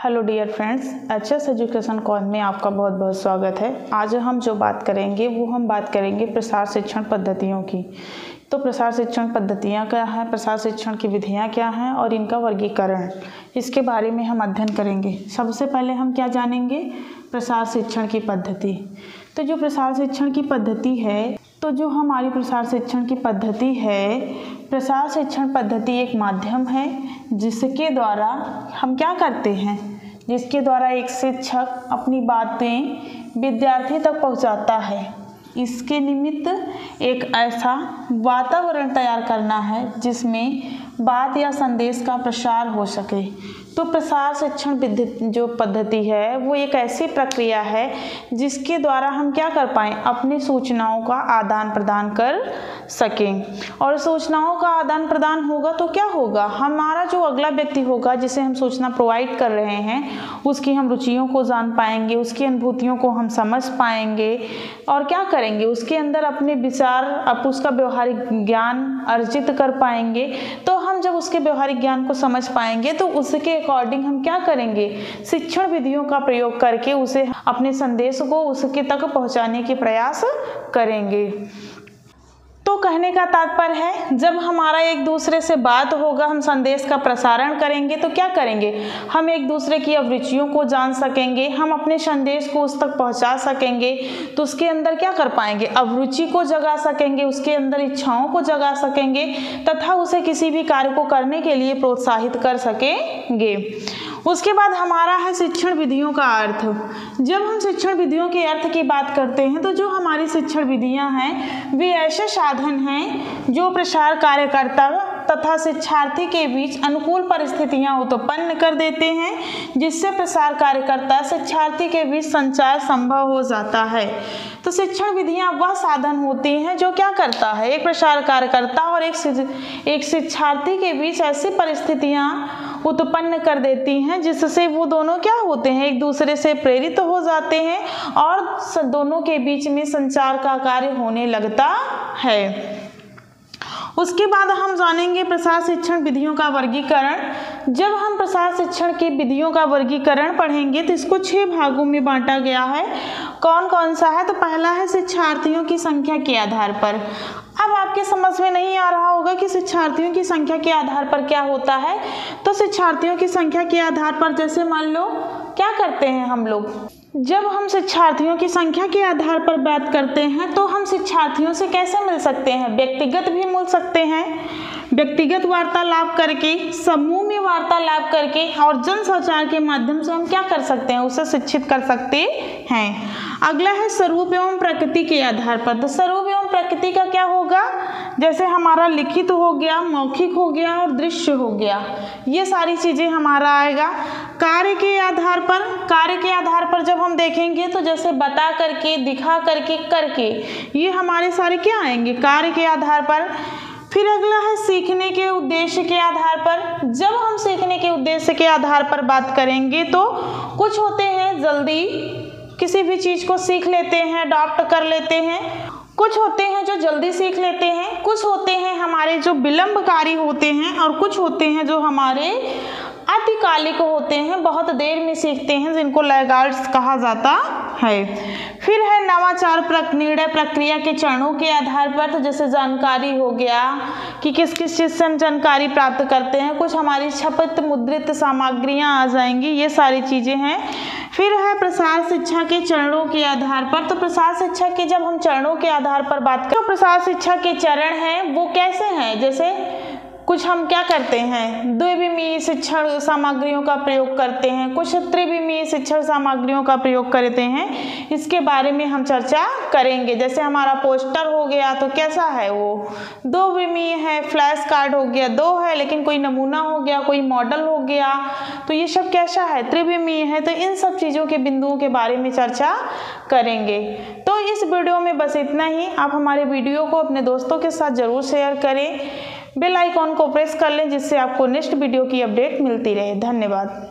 Hello dear friends H S education call में आपका बहुत बहुत स्वागत है। आज हम जो बात करेंगे, वो हम बात करेंगे प्रसार शिक्षण पद्धतियों की। तो प्रसार शिक्षण पद्धतियाँ क्या हैं? प्रसार शिक्षण की विधियाँ क्या हैं? और इनका वर्गीकरण। इसके बारे में हम अध्ययन करेंगे। सबसे पहले हम क्या जानेंगे? प्रसार शिक्षण की पद्धति। तो जो प्रसार शिक्षण की पद्धति है तो जो हमारी प्रसार शिक्षण की पद्धति है प्रसार शिक्षण पद्धति एक माध्यम है, जिसके द्वारा हम क्या करते हैं? जिसके द्वारा एक शिक्षक अपनी बातें विद्यार्थी तक पहुंचाता है। इसके निमित्त एक ऐसा वातावरण तैयार करना है, जिसमें बात या संदेश का प्रसार हो सके। तो प्रसार शिक्षण जो पद्धति है, वो एक ऐसी प्रक्रिया है, जिसके द्वारा हम क्या कर पाएँ? अपनी सूचनाओं का आदान प्रदान कर सकें। और सूचनाओं का आदान प्रदान होगा तो क्या होगा? हमारा जो अगला व्यक्ति होगा, जिसे हम सूचना प्रोवाइड कर रहे हैं, उसकी हम रुचियों को जान पाएँगे, उसकी अनुभूतियों को हम समझ पाएँगे। और क्या करेंगे? उसके अंदर अपने विचार अब उसका व्यवहारिक ज्ञान अर्जित कर पाएँगे। तो जब उसके व्यवहारिक ज्ञान को समझ पाएँगे तो उसके अकॉर्डिंग हम क्या करेंगे? शिक्षण विधियों का प्रयोग करके उसे अपने संदेश को उसके तक पहुँचाने के प्रयास करेंगे। कहने का तात्पर्य है, जब हमारा एक दूसरे से बात होगा, हम संदेश का प्रसारण करेंगे तो क्या करेंगे? हम एक दूसरे की अभिरुचियों को जान सकेंगे, हम अपने संदेश को उस तक पहुँचा सकेंगे तो उसके अंदर क्या कर पाएँगे? अभिरुचि को जगा सकेंगे, उसके अंदर इच्छाओं को जगा सकेंगे, तथा उसे किसी भी कार्य को करने के लिए प्रोत्साहित कर सकेंगे। उसके बाद हमारा है शिक्षण विधियों का अर्थ। जब हम शिक्षण विधियों के अर्थ की बात करते हैं तो जो हमारी शिक्षण विधियाँ हैं, वे ऐसे साधन हैं, जो प्रसार कार्यकर्ता तथा शिक्षार्थी के बीच अनुकूल परिस्थितियाँ उत्पन्न कर देते हैं, जिससे प्रसार कार्यकर्ता शिक्षार्थी के बीच संचार संभव हो जाता है। तो शिक्षण विधियाँ वह साधन होती हैं, जो क्या करता है? एक प्रसार कार्यकर्ता और एक एक शिक्षार्थी के बीच ऐसी परिस्थितियाँ उत्पन्न कर देती हैं, जिससे वो दोनों क्या होते हैं? एक दूसरे से प्रेरित हो जाते हैं और दोनों के बीच में संचार का कार्य होने लगता है। उसके बाद हम जानेंगे प्रसार शिक्षण विधियों का वर्गीकरण। जब हम प्रसार शिक्षण की विधियों का वर्गीकरण पढ़ेंगे तो इसको छह भागों में बांटा गया है। कौन कौन सा है? तो पहला है शिक्षार्थियों की संख्या के आधार पर। अब आपके समझ में नहीं आ रहा होगा कि शिक्षार्थियों की संख्या के आधार पर क्या होता है। तो शिक्षार्थियों की संख्या के आधार पर जैसे मान लो, क्या करते हैं हम लोग? जब हम शिक्षार्थियों की संख्या के आधार पर बात करते हैं तो हम शिक्षार्थियों से कैसे मिल सकते हैं? व्यक्तिगत भी मिल सकते हैं। व्यक्तिगत वार्तालाप करके, समूह में वार्तालाप करके और जन संचार के माध्यम से हम क्या कर सकते हैं? उसे शिक्षित कर सकते हैं। अगला है स्वरूप एवं प्रकृति के आधार पर। तो स्वरूप एवं प्रकृति का जैसे हमारा लिखित हो गया, मौखिक हो गया और दृश्य हो गया। ये सारी चीज़ें हमारा आएगा। कार्य के आधार पर, कार्य के आधार पर जब हम देखेंगे तो जैसे बता करके, दिखा करके करके, ये हमारे सारे क्या आएँगे? कार्य के आधार पर। फिर अगला है सीखने के उद्देश्य के आधार पर। जब हम सीखने के उद्देश्य के आधार पर बात करेंगे तो कुछ होते हैं, जल्दी किसी भी चीज़ को सीख लेते हैं अडॉप्ट कर लेते हैं। कुछ होते हैं जो जल्दी सीख लेते हैं, कुछ होते हैं हमारे जो विलंबकारी होते हैं और कुछ होते हैं जो हमारे अतिकालिक होते हैं, बहुत देर में सीखते हैं, जिनको लैगार्ड्स कहा जाता है। फिर है नवाचार प्रक, निर्णय प्रक्रिया के चरणों के आधार पर तो जैसे जानकारी हो गया कि किस किस चीज़ से हम जानकारी प्राप्त करते हैं कुछ हमारी छपित मुद्रित सामग्रियाँ आ जाएँगी ये सारी चीज़ें हैं। फिर है प्रसार शिक्षा के चरणों के आधार पर तो प्रसार शिक्षा के जब हम चरणों के आधार पर बात करें तो प्रसार शिक्षा के चरण हैं वो कैसे हैं? जैसे कुछ हम क्या करते हैं? द्विविमीय शिक्षण सामग्रियों का प्रयोग करते हैं। कुछ त्रिविमीय शिक्षण सामग्रियों का प्रयोग करते हैं। इसके बारे में हम चर्चा करेंगे। जैसे हमारा पोस्टर हो गया तो कैसा है वो? दो विमीय है, फ्लैश कार्ड हो गया, दो है, लेकिन कोई नमूना हो गया, कोई मॉडल हो गया। तो ये सब कैसा है? त्रिविमीय है तो इन सब चीज़ों के बिंदुओं के बारे में चर्चा करेंगे। तो इस वीडियो में बस इतना ही। आप हमारे वीडियो को अपने दोस्तों के साथ ज़रूर शेयर करें। बेल आइकॉन को प्रेस कर लें, जिससे आपको नेक्स्ट वीडियो की अपडेट मिलती रहे। धन्यवाद।